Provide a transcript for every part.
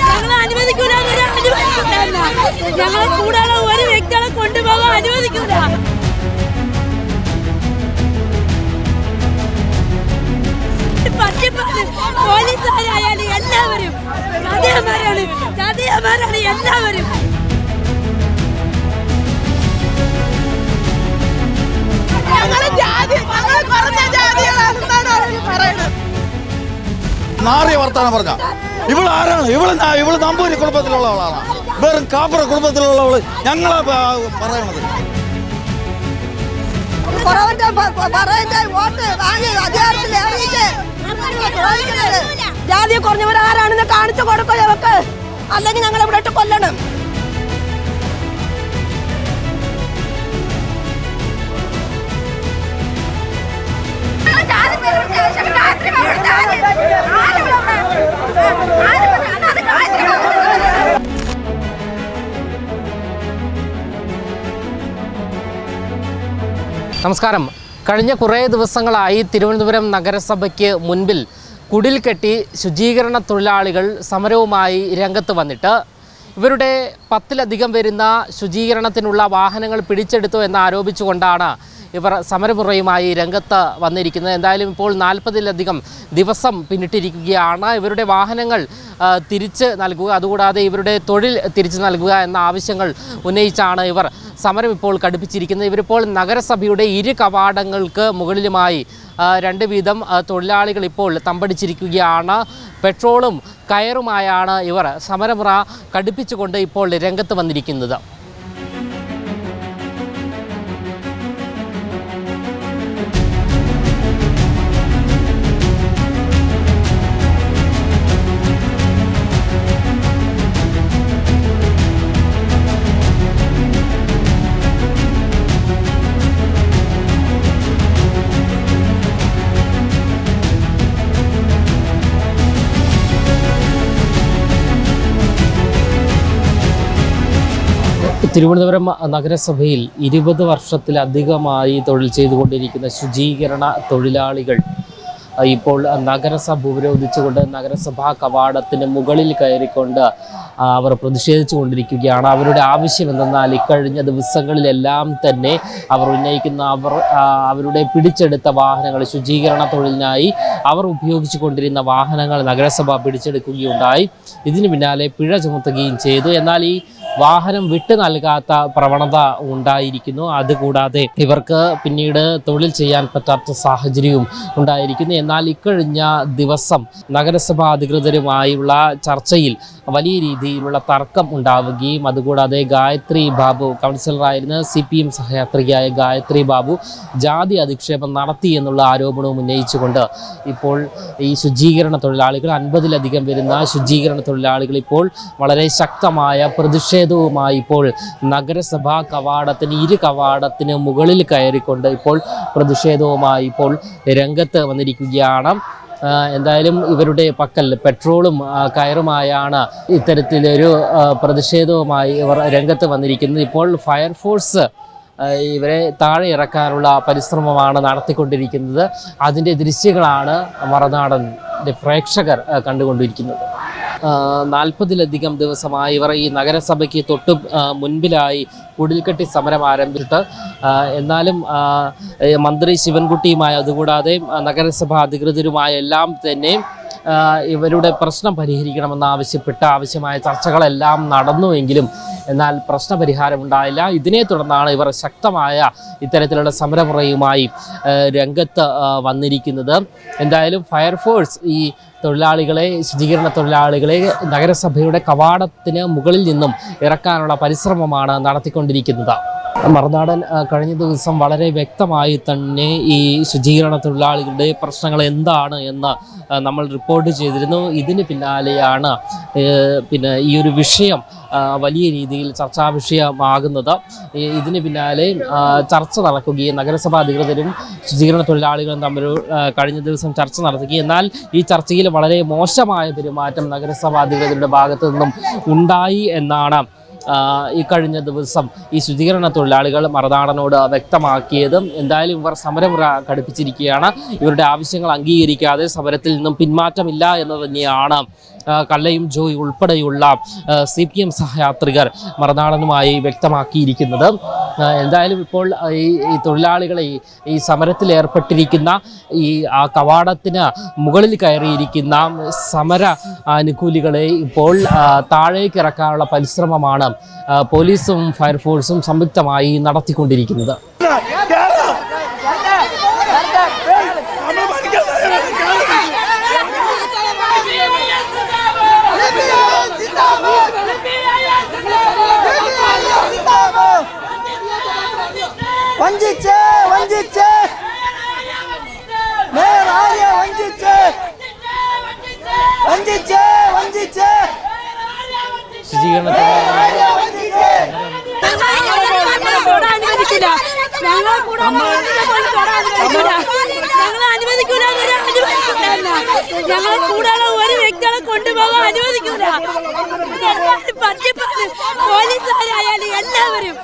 ഞങ്ങൾ അനുവദിക്കൂല എന്ന് അനുവദിക്കൂല ഞങ്ങളെ കൂടാതെ ഒരു വ്യക്തികളെ കൊണ്ടുപോകാൻ അനുവദിക്കൂല. പറ്റിപ്പാണ് പോലീസുകാരായാലും എല്ലാവരും ചതിയന്മാരാണ് ചതിയന്മാരാണ് എല്ലാവരും നാറിയ വർത്താനം പറഞ്ഞ. ഇവൾ ആരാണ്? ഇവൾ ഇവൾ നമ്പൂരി കുടുംബത്തിലുള്ളവളാണ് വെറും കാപ്പറ കുടുംബത്തിലുള്ളവൾ ഞങ്ങളെ പറയണത്. ജാതി കുറഞ്ഞവരാരാണെന്ന് കാണിച്ചു കൊടുക്കും അല്ലെങ്കിൽ ഞങ്ങൾ ഇവിടെ കൊല്ലണം. നമസ്കാരം. കഴിഞ്ഞ കുറേ ദിവസങ്ങളായി തിരുവനന്തപുരം നഗരസഭയ്ക്ക് മുൻപിൽ കുടിൽ കെട്ടി ശുചീകരണ തൊഴിലാളികൾ സമരവുമായി രംഗത്ത് വന്നിട്ട് ഇവരുടെ പത്തിലധികം വരുന്ന ശുചീകരണത്തിനുള്ള വാഹനങ്ങൾ പിടിച്ചെടുത്തു എന്ന് ആരോപിച്ചുകൊണ്ടാണ് ഇവർ സമരമുറയുമായി രംഗത്ത് വന്നിരിക്കുന്നത്. എന്തായാലും ഇപ്പോൾ നാൽപ്പതിലധികം ദിവസം പിന്നിട്ടിരിക്കുകയാണ്. ഇവരുടെ വാഹനങ്ങൾ തിരിച്ച് നൽകുക അതുകൂടാതെ ഇവരുടെ തൊഴിൽ തിരിച്ചു നൽകുക എന്ന ആവശ്യങ്ങൾ ഉന്നയിച്ചാണ് ഇവർ സമരം ഇപ്പോൾ കടുപ്പിച്ചിരിക്കുന്നത്. ഇവരിപ്പോൾ നഗരസഭയുടെ ഇരു കവാടങ്ങൾക്ക് മുകളിലുമായി രണ്ട് വീതം തൊഴിലാളികൾ ഇപ്പോൾ തമ്പടിച്ചിരിക്കുകയാണ്. പെട്രോളും കയറുമായാണ് ഇവർ. സമരമുറ കടുപ്പിച്ചുകൊണ്ട് ഇപ്പോൾ രംഗത്ത് വന്നിരിക്കുന്നത്. തിരുവനന്തപുരം നഗരസഭയിൽ ഇരുപത് വർഷത്തിലധികമായി തൊഴിൽ ചെയ്തുകൊണ്ടിരിക്കുന്ന ശുചീകരണ തൊഴിലാളികൾ ഇപ്പോൾ നഗരസഭ ഉപരോധിച്ചുകൊണ്ട് നഗരസഭാ കവാടത്തിന് മുകളിൽ കയറിക്കൊണ്ട് അവർ പ്രതിഷേധിച്ചു കൊണ്ടിരിക്കുകയാണ് അവരുടെ ആവശ്യം എന്തെന്നാൽ ഇക്കഴിഞ്ഞ ദിവസങ്ങളിലെല്ലാം തന്നെ അവർ ഉന്നയിക്കുന്ന അവർ അവരുടെ പിടിച്ചെടുത്ത വാഹനങ്ങൾ ശുചീകരണ തൊഴിലിനായി അവർ ഉപയോഗിച്ചു കൊണ്ടിരുന്ന വാഹനങ്ങൾ നഗരസഭ പിടിച്ചെടുക്കുകയുണ്ടായി. ഇതിന് പിന്നാലെ പിഴ ചുമത്തുകയും ചെയ്തു. എന്നാൽ ഈ വാഹനം വിട്ടു നൽകാത്ത പ്രവണത ഉണ്ടായിരിക്കുന്നു. അതുകൂടാതെ ഇവർക്ക് പിന്നീട് തൊഴിൽ ചെയ്യാൻ പറ്റാത്ത സാഹചര്യവും ഉണ്ടായിരിക്കുന്നു. എന്നാൽ ഇക്കഴിഞ്ഞ ദിവസം നഗരസഭാ അധികൃതരുമായുള്ള ചർച്ചയിൽ വലിയ രീതിയിലുള്ള തർക്കം ഉണ്ടാവുകയും അതുകൂടാതെ ഗായത്രി ബാബു കൗൺസിലറായിരുന്ന സി പി എം സഹയാത്രികയായ ഗായത്രി ബാബു ജാതി അധിക്ഷേപം നടത്തി എന്നുള്ള ആരോപണവും ഉന്നയിച്ചുകൊണ്ട് ഇപ്പോൾ ഈ ശുചീകരണ തൊഴിലാളികൾ അൻപതിലധികം വരുന്ന ശുചീകരണ തൊഴിലാളികൾ ഇപ്പോൾ വളരെ ശക്തമായ പ്രതിഷേധവുമായി ഇപ്പോൾ നഗരസഭാ കവാടത്തിന് ഇരു കവാടത്തിന് മുകളിൽ കയറിക്കൊണ്ട് ഇപ്പോൾ പ്രതിഷേധവുമായി ഇപ്പോൾ രംഗത്ത് വന്നിരിക്കുകയാണ്. എന്തായാലും ഇവരുടെ പക്കൽ പെട്രോളും കയറുമായാണ് ഇത്തരത്തിലൊരു പ്രതിഷേധവുമായി ഇവർ രംഗത്ത് വന്നിരിക്കുന്നത്. ഇപ്പോൾ ഫയർഫോഴ്സ് ഇവരെ താഴെ ഇറക്കാനുള്ള പരിശ്രമമാണ് നടത്തിക്കൊണ്ടിരിക്കുന്നത്. അതിന്റെ ദൃശ്യങ്ങളാണ് മറനാടന്റെ പ്രേക്ഷകർ കണ്ടുകൊണ്ടിരിക്കുന്നത്. നാൽപ്പതിലധികം ദിവസമായി ഇവർ ഈ നഗരസഭയ്ക്ക് തൊട്ട് മുൻപിലായി കുടിൽക്കെട്ടി സമരം ആരംഭിച്ചിട്ട് എന്നാലും മന്ത്രി ശിവൻകുട്ടിയുമായി അതുകൂടാതെ നഗരസഭാ അധികൃതരുമായ എല്ലാം തന്നെ ഇവരുടെ പ്രശ്നം പരിഹരിക്കണമെന്ന് ആവശ്യപ്പെട്ട ആവശ്യമായ ചർച്ചകളെല്ലാം നടന്നുവെങ്കിലും എന്നാൽ പ്രശ്നപരിഹാരം ഉണ്ടായില്ല ഇതിനെ തുടർന്നാണ് ഇവർ ശക്തമായ ഇത്തരത്തിലുള്ള സമരമുറയുമായി രംഗത്ത് വന്നിരിക്കുന്നത്. എന്തായാലും ഫയർഫോഴ്സ് ഈ തൊഴിലാളികളെ ശുചീകരണ തൊഴിലാളികളെ നഗരസഭയുടെ കവാടത്തിന് മുകളിൽ നിന്നും ഇറക്കാനുള്ള പരിശ്രമമാണ് നടത്തിക്കൊണ്ടിരിക്കുന്നത്. മറുനാടൻ കഴിഞ്ഞ ദിവസം വളരെ വ്യക്തമായി തന്നെ ഈ ശുചീകരണ തൊഴിലാളികളുടെ പ്രശ്നങ്ങൾ എന്താണ് എന്ന് നമ്മൾ റിപ്പോർട്ട് ചെയ്തിരുന്നു. ഇതിന് പിന്നാലെയാണ് പിന്നെ ഈ ഒരു വിഷയം വലിയ രീതിയിൽ ചർച്ചാ വിഷയമാകുന്നത്. ഇതിന് പിന്നാലെ ചർച്ച നടക്കുകയും നഗരസഭാ അധികൃതരും ശുചീകരണ തൊഴിലാളികളും തമ്മിൽ കഴിഞ്ഞ ദിവസം ചർച്ച നടത്തുകയും എന്നാൽ ഈ ചർച്ചയിൽ വളരെ മോശമായ പെരുമാറ്റം നഗരസഭാ അധികൃതരുടെ ഭാഗത്തു നിന്നും ഉണ്ടായി എന്നാണ് ഈ കഴിഞ്ഞ ദിവസം ഈ ശുചീകരണ തൊഴിലാളികൾ മറുനാടനോട് വ്യക്തമാക്കിയതും എന്തായാലും ഇവർ സമരം ഘടിപ്പിച്ചിരിക്കുകയാണ്. ഇവരുടെ ആവശ്യങ്ങൾ അംഗീകരിക്കാതെ സമരത്തിൽ നിന്നും പിന്മാറ്റമില്ല എന്ന് തന്നെയാണ് കല്ലയും ജോയ് ഉൾപ്പെടെയുള്ള സി പി എം സഹയാത്രികർ മറുനാടനുമായി വ്യക്തമാക്കിയിരിക്കുന്നത്. എന്തായാലും ഇപ്പോൾ ഈ ഈ തൊഴിലാളികളെ ഈ സമരത്തിൽ ഏർപ്പെട്ടിരിക്കുന്ന ഈ ആ കവാടത്തിന് മുകളിൽ കയറിയിരിക്കുന്ന സമര അനുകൂലികളെ ഇപ്പോൾ താഴേക്ക് ഇറക്കാനുള്ള പരിശ്രമമാണ് പോലീസും ഫയർഫോഴ്സും സംയുക്തമായി നടത്തിക്കൊണ്ടിരിക്കുന്നത് വഞ്ചിച്ച് വഞ്ചിച്ച് മേയർ ആര്യ വഞ്ചിച്ച് വഞ്ചിച്ച് വഞ്ചിച്ച് ശുചീകരണ തൊഴിലാളികൾ തൊടാൻ അനുവദിക്കില്ല ഞങ്ങളെ കൂടെ തൊടാൻ അനുവദിക്കില്ല ഞങ്ങളെ അനുവദിക്കൂല എന്ന് അനുവദിക്കില്ല ഞങ്ങളെ കൂടാതെ ഒരു വ്യക്തികളെ കൊണ്ടുപോകാൻ അനുവദിക്കൂല. പോലീസുകാരായാലും എല്ലാവരും.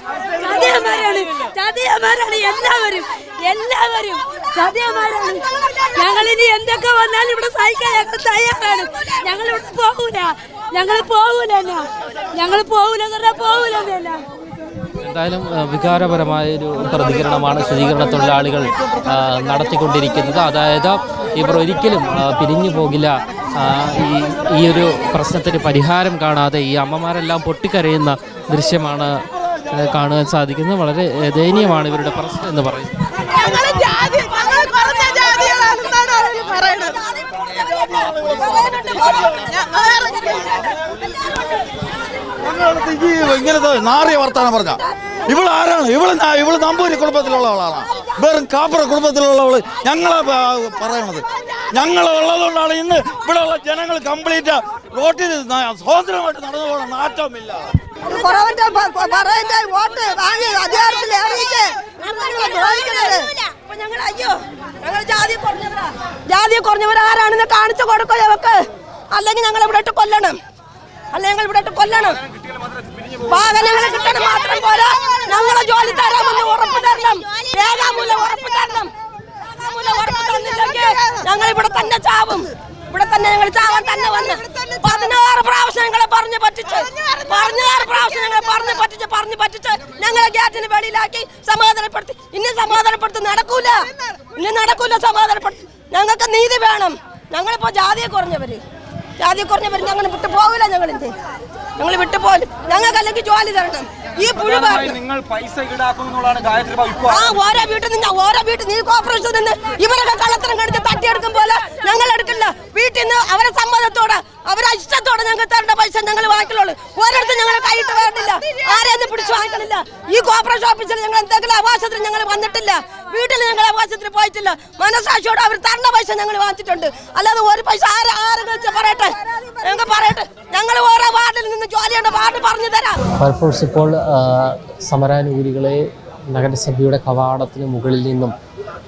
ചതിയന്മാരാണ്. ചതിയന്മാരാണ് എല്ലാവരും. എല്ലാവരും ചതിയന്മാരാണ്. ഞങ്ങൾ ഇനി എന്തൊക്കെ വന്നാലും ഇവിടെ സഹിക്കാൻ ഞങ്ങൾ തയ്യാറാണ്. ഞങ്ങൾ ഇവിടെ പോകൂല. ഞങ്ങൾ പോകൂല ഞങ്ങൾ പോകൂല എന്ന് പറഞ്ഞാൽ പോകൂല എന്തായാലും വികാരപരമായ ഒരു പ്രതികരണമാണ് ശുചീകരണ തൊഴിലാളികൾ നടത്തിക്കൊണ്ടിരിക്കുന്നത്. അതായത് ഇവർ ഒരിക്കലും പിരിഞ്ഞു പോകില്ല. ഈ ഈ ഒരു പ്രശ്നത്തിന് പരിഹാരം കാണാതെ ഈ അമ്മമാരെല്ലാം പൊട്ടിക്കരയുന്ന ദൃശ്യമാണ് കാണുവാൻ സാധിക്കുന്നത്. വളരെ ദയനീയമാണ് ഇവരുടെ പ്രശ്നം എന്ന് പറയുന്നത്. ഇങ്ങനത്തെ നാറിയ വർത്താനം പറഞ്ഞ. ഇവൾ ആരാണ്? ഇവൾ ഇവൾ നമ്പൂരി കുടുംബത്തിലുള്ള ആളാണ്? വെറും കാപ്പറ കുടുംബത്തിലുള്ളവൾ ഞങ്ങളെ പറയണത്. ഞങ്ങൾ ഉള്ളതുകൊണ്ടാണ് ഇന്ന് ഇവിടെ ഉള്ള ജനങ്ങൾ കംപ്ലീറ്റ് റോട്ടിൽ സ്വാതന്ത്ര്യമായിട്ട് നടന്നു പോകണം നാറ്റമില്ല ജാതിയെ വാങ്ങി ജാതി കുറഞ്ഞവരാ. ജാതി കുറഞ്ഞവരാരാണെന്ന് കാണിച്ചു കൊടുക്കോ ഞങ്ങൾക്ക് അല്ലെങ്കിൽ ഞങ്ങൾ ഇവിടെ കൊല്ലണം. അല്ലെങ്കിൽ ഇവിടെ കൊല്ലണം. വാഹനങ്ങൾ കിട്ടണം മാത്രം പോരാ. ഞങ്ങളെ ജോലി തരാമെന്ന് ഉറപ്പ് തരണം. രേഖാമൂലം ഉറപ്പ് തരണം. ഉറപ്പ് തന്നില്ലെങ്കിൽ ഞങ്ങൾ ഇവിടെ തന്നെ ചാവും. ഇവിടെ തന്നെ ഞങ്ങൾ ചാവാൻ തന്നെ വന്ന് പതിനാറ് പ്രാവശ്യം ഞങ്ങളെ പറഞ്ഞു പറ്റിച്ച് പതിനാറ് പ്രാവശ്യം ഞങ്ങളെ പറഞ്ഞു പറ്റിച്ച് പറഞ്ഞു പറ്റിച്ച് ഞങ്ങളെ ഗേറ്റിന് വെളിയിലാക്കി സമാധാനപ്പെടുത്തി. ഇനി സമാധാനപ്പെടുത്തി നടക്കൂല. ഇനി നടക്കൂല സമാധാനപ്പെടുത്തി. ഞങ്ങൾക്ക് നീതി വേണം. ഞങ്ങളിപ്പോ ജാതിയെ കുറഞ്ഞവര്. ജാതി കുറഞ്ഞവര് ഞങ്ങൾ വിട്ടു പോകില്ല ഞങ്ങൾ എന്ത്? ഞങ്ങൾ വിട്ടു പോലും. ഞങ്ങൾക്ക് അല്ലെങ്കിൽ ജോലി തരണം. ഈ പുഴു നിങ്ങൾ പൈസ ആ ഓരോ വീട്ടിൽ നിന്ന് ഓരോ വീട്ടിൽ നീ കോർപ്പറേഷൻ നിന്ന് ഇവരൊക്കെ കള്ളത്തരം കടിച്ച് തട്ടിയെടുക്കും പോലെ ഞങ്ങൾ എടുക്കില്ല. വീട്ടിൽ നിന്ന് അവരെ സമ്മതത്തോടെ അവരെ ഇഷ്ടത്തോടെ ഞങ്ങൾ തരേണ്ട പൈസ ഞങ്ങൾ വാങ്ങിക്കുള്ളൂ ഓരോരുത്തർ ഞങ്ങൾ കൈയിട്ട് വേണ്ടില്ല ആരെയൊന്നും പിടിച്ച് വാങ്ങിക്കണില്ല ഈ കോർപ്പറേഷൻ ഓഫീസിൽ ഞങ്ങൾ എന്തെങ്കിലും അവകാശത്തിന് ഞങ്ങൾ വന്നിട്ടില്ല. വീട്ടിൽ ഞങ്ങൾ അവകാശത്തിന് പോയിട്ടില്ല. മനസാക്ഷിയോടെ അവർ തരേണ്ട പൈസ ഞങ്ങൾ വാങ്ങിച്ചിട്ടുണ്ട്. അല്ലാതെ ഒരു പൈസ ആരെ വെച്ച് പറയട്ടെ? ഞങ്ങൾ പറയട്ടെ. ഞങ്ങൾ ഓരോ വാർഡിൽ നിന്ന് ജോലിയുടെ വാർഡ് പറഞ്ഞു തരാം. ഫയർഫോഴ്സ് ഇപ്പോൾ സമരാനുകൂലികളെ നഗരസഭയുടെ കവാടത്തിന് മുകളിൽ നിന്നും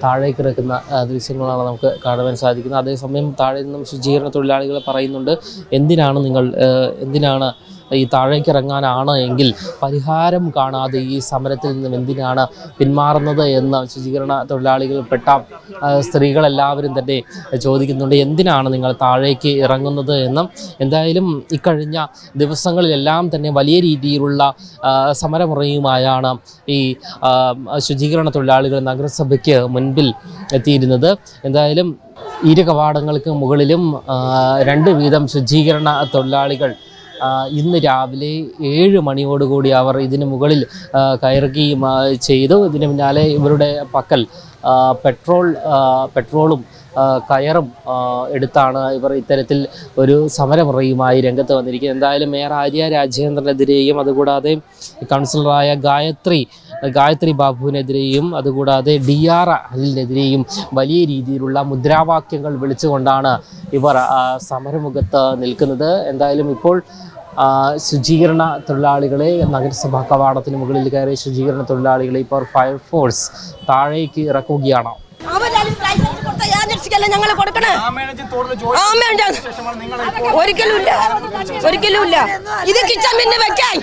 താഴേക്ക് കിടക്കുന്ന ദൃശ്യങ്ങളാണ് നമുക്ക് കാണുവാൻ സാധിക്കുന്നത്. അതേസമയം താഴെ നിന്നും ശുചീകരണ തൊഴിലാളികൾ പറയുന്നുണ്ട് എന്തിനാണ് നിങ്ങൾ എന്തിനാണ് ഈ താഴേക്ക് ഇറങ്ങാനാണ് എങ്കിൽ പരിഹാരം കാണാതെ ഈ സമരത്തിൽ നിന്നും എന്തിനാണ് പിന്മാറുന്നത് എന്ന് ശുചീകരണ തൊഴിലാളികൾപ്പെട്ട സ്ത്രീകളെല്ലാവരും തന്നെ ചോദിക്കുന്നുണ്ട്. എന്തിനാണ് നിങ്ങൾ താഴേക്ക് ഇറങ്ങുന്നത് എന്നും എന്തായാലും ഇക്കഴിഞ്ഞ ദിവസങ്ങളിലെല്ലാം തന്നെ വലിയ രീതിയിലുള്ള സമരമുറയുമായാണ് ഈ ശുചീകരണ തൊഴിലാളികൾ നഗരസഭയ്ക്ക് മുൻപിൽ എത്തിയിരുന്നത്. എന്തായാലും ഇരു കവാടങ്ങൾക്ക് മുകളിലും രണ്ട് വീതം ശുചീകരണ തൊഴിലാളികൾ ഇന്ന് രാവിലെ ഏഴ് മണിയോടുകൂടി അവർ ഇതിന് മുകളിൽ കയറുകയും ചെയ്തു. ഇതിന് പിന്നാലെ ഇവരുടെ പക്കൽ പെട്രോൾ പെട്രോളും കയറും എടുത്താണ് ഇവർ ഇത്തരത്തിൽ ഒരു സമരമുറയുമായി രംഗത്ത് വന്നിരിക്കുന്നത്. എന്തായാലും മേയർ ആര്യ രാജേന്ദ്രനെതിരെയും അതുകൂടാതെ കൗൺസിലറായ ഗായത്രി ഗായത്രി ബാബുവിനെതിരെയും അതുകൂടാതെ ഡി ആർ അനിലിനെതിരെയും വലിയ രീതിയിലുള്ള മുദ്രാവാക്യങ്ങൾ വിളിച്ചുകൊണ്ടാണ് ഇവർ സമരമുഖത്ത് നിൽക്കുന്നത്. എന്തായാലും ഇപ്പോൾ ശുചീകരണ തൊഴിലാളികളെ നഗരസഭാ കവാടത്തിന് മുകളിൽ കയറി ശുചീകരണ തൊഴിലാളികളെ ഇപ്പോൾ ഫയർഫോഴ്സ് താഴേക്ക് ഇറക്കുകയാണ്. തൊഴിലാളിക്കല്ലേ ഞങ്ങൾ കൊടുക്കണേ? ഒരിക്കലും ഇല്ല. ഒരിക്കലും ഇല്ല. ഇത് കിച്ചൻ പിന്നെ വെക്കാൻ.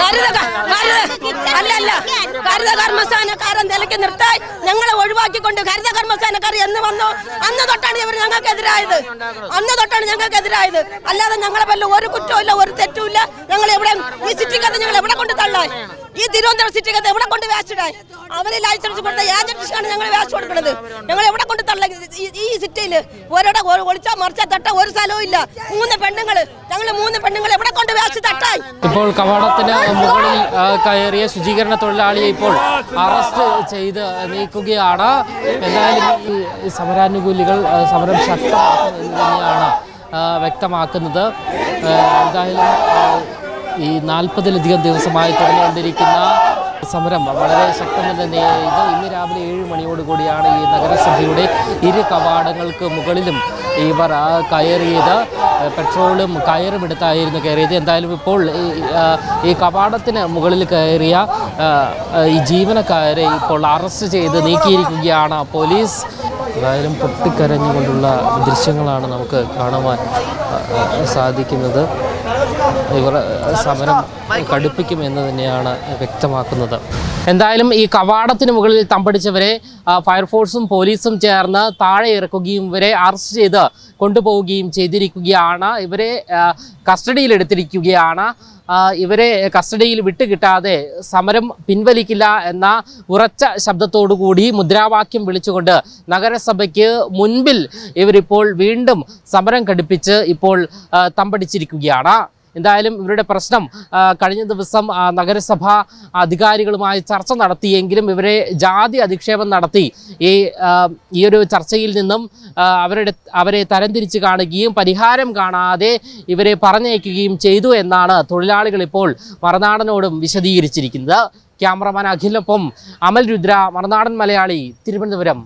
കരുത. അല്ല അല്ല കരുത കർമ്മസ്ഥാനക്കാരൻ നിലയ്ക്ക് നിർത്താൻ ഞങ്ങളെ ഒഴിവാക്കിക്കൊണ്ട് കരുത കർമ്മസ്ഥാനക്കാർ എന്ന് വന്നു. അന്ന് തൊട്ടാണ് ഇവർ ഞങ്ങൾക്ക് എതിരായത് അന്ന് തൊട്ടാണ് ഞങ്ങൾക്ക് എതിരായത് അല്ലാതെ ഞങ്ങളെ വല്ല ഒരു കുറ്റവും ഒരു തെറ്റുമില്ല. ഞങ്ങൾ എവിടെ ഈ സിറ്റിക്കകത്ത് ഞങ്ങൾ എവിടെ കൊണ്ട് തള്ളാൻ? ഈ തിരുവനന്തപുരം സിറ്റിക്കകത്ത് എവിടെ കൊണ്ട് വേസ്റ്റിടാൻ അവരെ ലൈസൻസ് കൊടുത്ത ഏജൻസിയാണ് ഞങ്ങൾ വേസ്റ്റ് കൊടുക്കുന്നത്. ഞങ്ങൾ എവിടെ കൊണ്ട് തള്ള ഈ- സിറ്റിയിൽ ഒരിടെ ഒളിച്ചാ മറിച്ചാ തട്ട ഒരു സ്ഥലവും ഇല്ല. മൂന്ന് പെണ്ണുങ്ങൾ. ഞങ്ങൾ മൂന്ന് പെണ്ണുങ്ങൾ എവിടെ കൊണ്ട് വേസ്റ്റ് തട്ടായി ഇപ്പോൾ കവാടത്തിന് മുകളിൽ കയറിയ ശുചീകരണ തൊഴിലാളിയെ ഇപ്പോൾ അറസ്റ്റ് ചെയ്ത് നീക്കുകയാണ്. എന്തായാലും സമരാനുകൂലികൾ സമരം ശക്തമാക്കും എന്ന് തന്നെയാണ് വ്യക്തമാക്കുന്നത്. എന്തായാലും ഈ നാൽപ്പതിലധികം ദിവസമായി തുടർന്നുകൊണ്ടിരിക്കുന്ന സമരം വളരെ ശക്തമെന്ന് തന്നെ ഇത് ഇന്ന് രാവിലെ ഏഴ് മണിയോടുകൂടിയാണ് ഈ നഗരസഭയുടെ ഇരു കവാടങ്ങൾക്ക് മുകളിലും ഇവർ കയറിയത്. പെട്രോളും കയറും എടുത്തായിരുന്നു കയറിയത്. എന്തായാലും ഇപ്പോൾ ഈ, കവാടത്തിന് മുകളിൽ കയറിയ ഈ ജീവനക്കാരെ ഇപ്പോൾ അറസ്റ്റ് ചെയ്ത് നീക്കിയിരിക്കുകയാണ് പോലീസ്. എന്തായാലും പൊട്ടിക്കരഞ്ഞുകൊണ്ടുള്ള ദൃശ്യങ്ങളാണ് നമുക്ക് കാണുവാൻ സാധിക്കുന്നത്. ഇവർ സമരം കടുപ്പിക്കും എന്ന് തന്നെയാണ് വ്യക്തമാക്കുന്നത്. എന്തായാലും ഈ കവാടത്തിന് മുകളിൽ തമ്പടിച്ചവരെ ഫയർഫോഴ്സും പോലീസും ചേർന്ന് താഴെ ഇറക്കുകയും ഇവരെ അറസ്റ്റ് ചെയ്ത് കൊണ്ടുപോവുകയും ചെയ്തിരിക്കുകയാണ്. ഇവരെ കസ്റ്റഡിയിലെടുത്തിരിക്കുകയാണ് ഇവരെ കസ്റ്റഡിയിൽ വിട്ടുകിട്ടാതെ സമരം പിൻവലിക്കില്ല എന്ന ഉറച്ച ശബ്ദത്തോടു കൂടി മുദ്രാവാക്യം വിളിച്ചുകൊണ്ട് നഗരസഭയ്ക്ക് മുൻപിൽ ഇവരിപ്പോൾ വീണ്ടും സമരം ഘടിപ്പിച്ച് ഇപ്പോൾ തമ്പടിച്ചിരിക്കുകയാണ്. എന്തായാലും ഇവരുടെ പ്രശ്നം കഴിഞ്ഞ ദിവസം നഗരസഭ അധികാരികളുമായി ചർച്ച നടത്തിയെങ്കിലും ഇവരെ ജാതി അധിക്ഷേപം നടത്തി. ഈ ഈ ഒരു ചർച്ചയിൽ നിന്നും അവരുടെ അവരെ തരംതിരിച്ച് കാണുകയും പരിഹാരം കാണാതെ ഇവരെ പറഞ്ഞയക്കുകയും ചെയ്തു എന്നാണ് തൊഴിലാളികൾ ഇപ്പോൾ മറുനാടനോടും വിശദീകരിച്ചിരിക്കുന്നത്. ക്യാമറമാൻ അഖിലിനൊപ്പം അമൽ രുദ്ര മറുനാടൻ മലയാളി തിരുവനന്തപുരം.